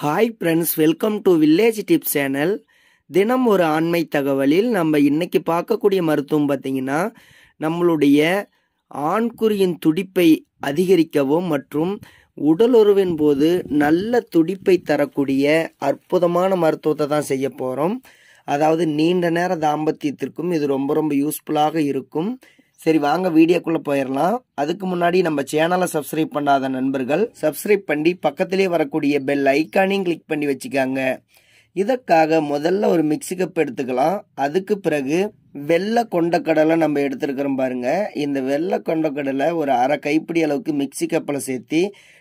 Hi friends welcome to village tips channel தினம் ஒரு ஆண்மை தகவலில் நம்ம இன்னைக்கு பார்க்கக்கூடிய மருத்துவம் பார்த்திங்கன்னா நம்மளுடைய ஆண்குறியின் துடிப்பை அதிகரிக்கவும் மற்றும் உடலுறவின் போது நல்ல துடிப்பை தரக்கூடிய அற்புதமான மருத்துவத்தை தான் செய்ய போகிறோம் அதாவது நீண்ட நேர தாம்பத்தியத்திற்கும் இது ரொம்ப ரொம்ப யூஸ்ஃபுல்லாக இருக்கும். சரி வாங்க வீடியோக்குள்ளே போயிடலாம் அதுக்கு முன்னாடி நம்ம சேனலை சப்ஸ்கிரைப் பண்ணாத நண்பர்கள் சப்ஸ்கிரைப் பண்ணி பக்கத்திலே வரக்கூடிய பெல் ஐக்கானையும் கிளிக் பண்ணி வச்சுக்காங்க. இதற்காக முதல்ல ஒரு மிக்ஸி கப் எடுத்துக்கலாம். அதுக்கு பிறகு வெள்ளை கொண்டக்கடலை நம்ம எடுத்துருக்கிறோம் பாருங்க. இந்த வெள்ளை கொண்டக்கடலை ஒரு அரை கைப்பிடி அளவுக்கு மிக்ஸி கப்பில் சேர்த்து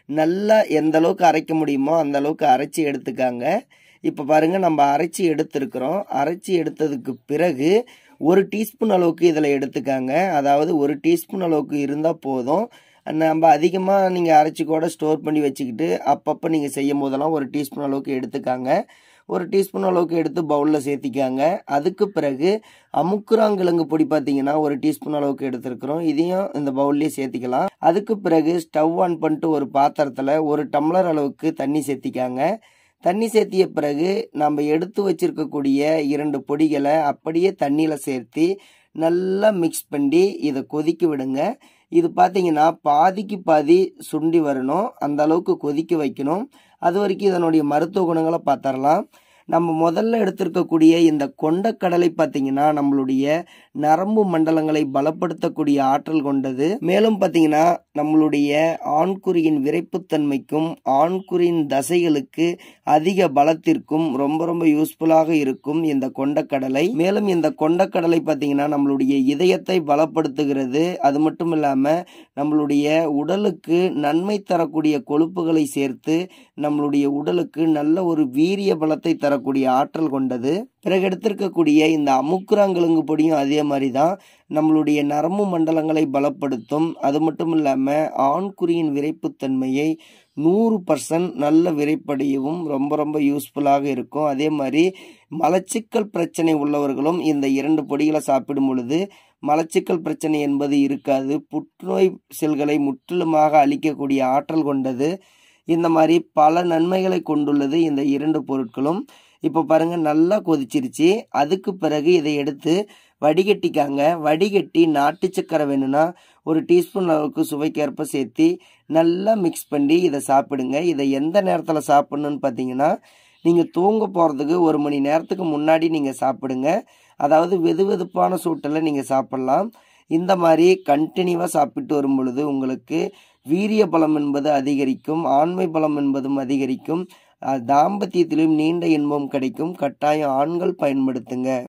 நல்லா எந்த அளவுக்கு அரைக்க முடியுமோ அந்த அளவுக்கு அரைச்சி எடுத்துக்காங்க. இப்போ பாருங்க நம்ம அரைச்சி எடுத்துருக்குறோம். அரைச்சி எடுத்ததுக்கு பிறகு ஒரு டீஸ்பூன் அளவுக்கு இதில் எடுத்துக்காங்க. அதாவது ஒரு டீஸ்பூன் அளவுக்கு இருந்தால் போதும். நம்ம அதிகமாக நீங்கள் அரைச்சி கூட ஸ்டோர் பண்ணி வச்சுக்கிட்டு அப்பப்போ நீங்கள் செய்யும் போதெல்லாம் ஒரு டீஸ்பூன் அளவுக்கு எடுத்துக்காங்க. ஒரு டீஸ்பூன் அளவுக்கு எடுத்து பவுலில் சேர்த்திக்காங்க. அதுக்கு பிறகு அமுக்குராங்கிழங்கு பொடி பார்த்தீங்கன்னா ஒரு டீஸ்பூன் அளவுக்கு எடுத்துருக்குறோம். இதையும் இந்த பவுல்லையே சேர்த்திக்கலாம். அதுக்கு பிறகு ஸ்டவ் ஆன் பண்ணிட்டு ஒரு பாத்திரத்தில் ஒரு டம்ளர் அளவுக்கு தண்ணி சேர்த்திக்காங்க. தண்ணி சேர்த்திய பிறகு நம்ம எடுத்து வச்சிருக்கக்கூடிய இரண்டு பொடிகளை அப்படியே தண்ணியில் சேர்த்து நல்லா மிக்ஸ் பண்ணி இதை கொதிக்க விடுங்க. இது பார்த்தீங்கன்னா பாதிக்கு பாதி சுண்டி வரணும். அந்த அளவுக்கு கொதிக்க வைக்கணும். அது வரைக்கும் இதனுடைய மருத்துவ குணங்களை பார்த்தரலாம் நம்ம முதல்ல எடுத்திருக்கக்கூடிய இந்த கொண்டக்கடலை பார்த்தீங்கன்னா நம்மளுடைய நரம்பு மண்டலங்களை பலப்படுத்தக்கூடிய ஆற்றல் கொண்டது. மேலும் பார்த்தீங்கன்னா நம்மளுடைய ஆண்குறியின் விரைப்புத்தன்மைக்கும் ஆண்குறியின் தசைகளுக்கு அதிக பலத்திற்கும் ரொம்ப ரொம்ப யூஸ்ஃபுல்லாக இருக்கும் இந்த கொண்டக்கடலை. மேலும் இந்த கொண்டக்கடலை பார்த்தீங்கன்னா நம்மளுடைய இதயத்தை பலப்படுத்துகிறது. அது மட்டும் இல்லாமல் நம்மளுடைய உடலுக்கு நன்மை தரக்கூடிய கொழுப்புகளை சேர்த்து நம்மளுடைய உடலுக்கு நல்ல ஒரு வீரிய பலத்தை தரக்கூடிய ஆற்றல் கொண்டது. பிறகு எடுத்திருக்கக்கூடிய இந்த அமுக்குராங்கிழங்கு பொடியும் அதே மாதிரி தான் நம்மளுடைய நரம்பு மண்டலங்களை பலப்படுத்தும். அது மட்டும் இல்லாமல் ஆண்குறியின் விரைப்புத்தன்மையை நூறு பர்சன்ட் நல்ல விரைப்படையவும் ரொம்ப ரொம்ப யூஸ்ஃபுல்லாக இருக்கும். அதே மாதிரி மலச்சிக்கல் பிரச்சனை உள்ளவர்களும் இந்த இரண்டு பொடிகளை சாப்பிடும் பொழுது மலச்சிக்கல் பிரச்சனை என்பது இருக்காது. புற்றுநோய் செல்களை முற்றிலுமாக அழிக்கக்கூடிய ஆற்றல் கொண்டது. இந்த மாதிரி பல நன்மைகளை கொண்டுள்ளது இந்த இரண்டு பொருட்களும். இப்போ பாருங்க நல்லா கொதிச்சிருச்சு. அதுக்கு பிறகு இதை எடுத்து வடிகட்டிக்காங்க. வடிகட்டி நாட்டு சக்கரை வேணும்னா ஒரு டீஸ்பூன் அளவுக்கு சுவைக்கேற்ப சேர்த்து நல்லா மிக்ஸ் பண்ணி இதை சாப்பிடுங்க. இதை எந்த நேரத்தில் சாப்பிட்ணுன்னு பார்த்தீங்கன்னா நீங்கள் தூங்க போகிறதுக்கு ஒரு மணி நேரத்துக்கு முன்னாடி நீங்கள் சாப்பிடுங்க. அதாவது வெது வெதுப்பான சூட்டில் நீங்கள் சாப்பிட்லாம். இந்த மாதிரி கண்டினியூவாக சாப்பிட்டு வரும் பொழுது உங்களுக்கு வீரிய பலம் என்பது அதிகரிக்கும் ஆண்மை பலம் என்பதும் அதிகரிக்கும். தாம்பத்தியத்திலும் நீண்ட இன்பம் கிடைக்கும். கட்டாயம் ஆண்கள் பயன்படுத்துங்க.